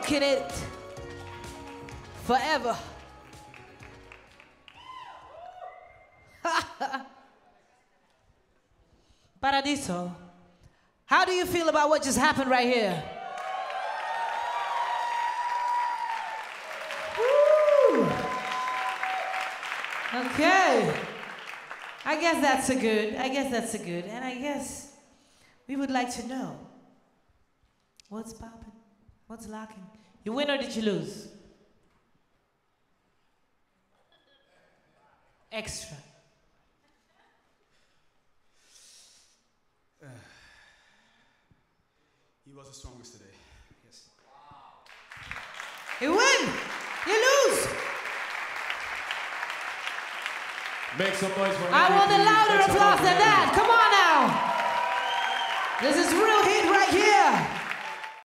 making it forever. Paradiso, how do you feel about what just happened right here? Okay. I guess that's a good. I guess that's a good. And I guess we would like to know what's popping, what's locking? You win or did you lose? Extra. Uh, he was the strongest today. Yes. You win. You lose. Make some noise for me. I want a louder applause than that. Come on now. This is real heat right here.